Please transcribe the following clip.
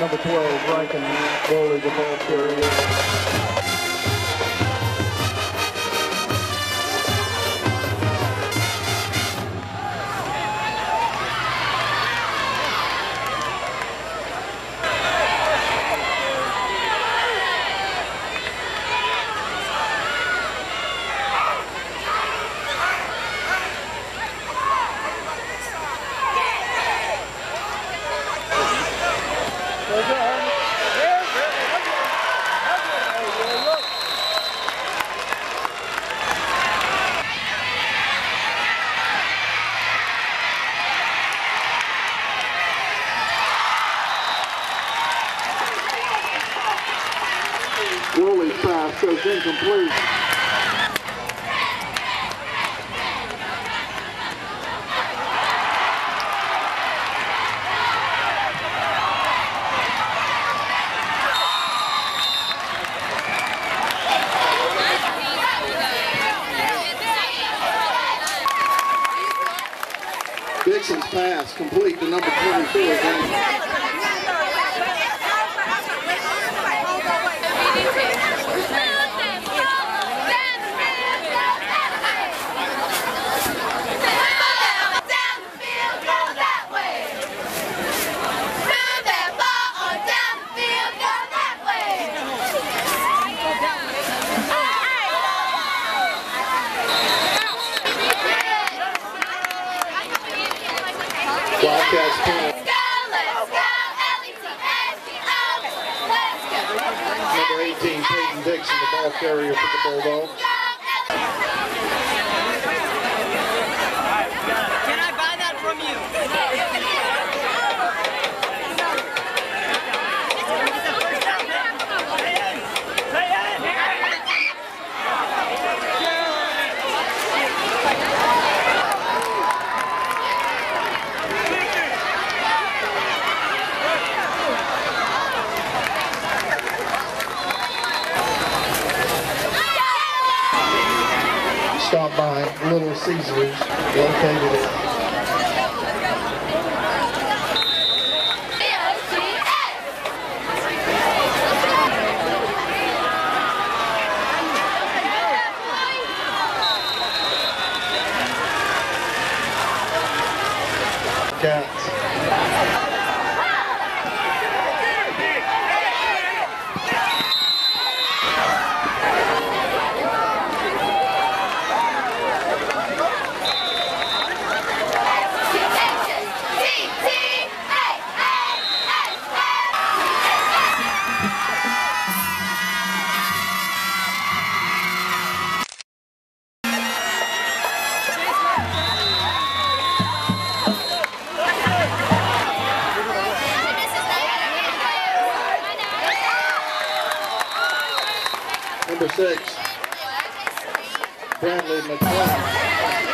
number 12, Rankin, goalie the ball carrier. Woolley's pass goes incomplete. Dixon's pass complete to number 24. 18, Peyton Dixon, the ball carrier for the Bulldogs. Stop by Little Caesars, located at Cats. Number six, Bradley McClellan.